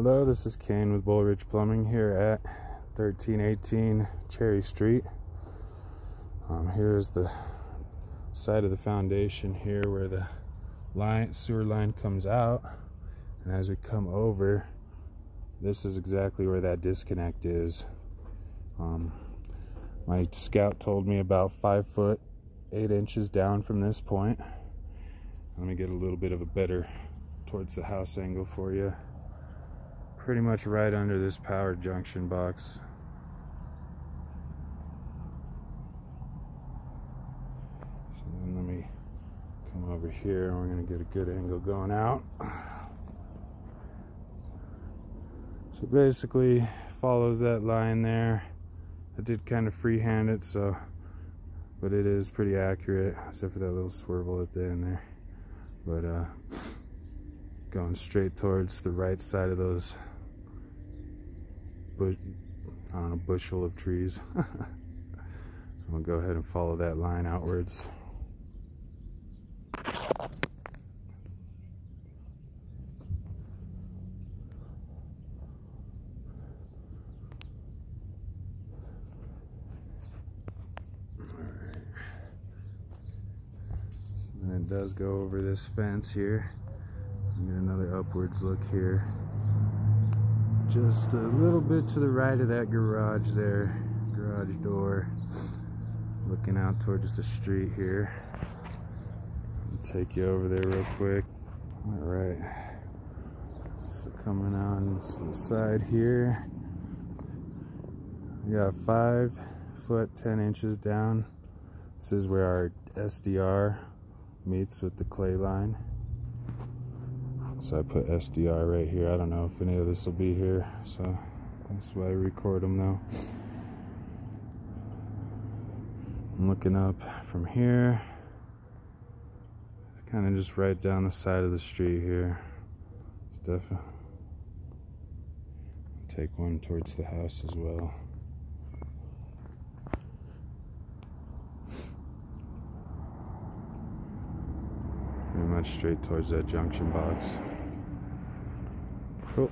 Hello, this is Kane with Bull Ridge Plumbing here at 1318 Cherry Street. Um, here's the side of the foundation here where the line sewer line comes out. And as we come over this is exactly where that disconnect is. Um, my scout told me about five foot eight inches down from this point. Let me get a little bit of a better towards the house angle for you pretty much right under this power junction box. So then let me come over here and we're going to get a good angle going out. So basically follows that line there. I did kind of freehand it so but it is pretty accurate except for that little swivel at the end there but uh going straight towards the right side of those I don't bushel of trees. I'm gonna go ahead and follow that line outwards. Does go over this fence here. Get another upwards look here just a little bit to the right of that garage there garage door. Looking out towards the street here. Take you over there real quick. All right. So coming on to the side here. We got five foot ten inches down. This is where our SDR meets with the clay line so I put SDR right here. I don't know if any of this will be here, so that's why I record them though. I'm looking up from here. It's kind of just right down the side of the street here. It's definitely take one towards the house as well. Pretty much straight towards that junction box. Cool.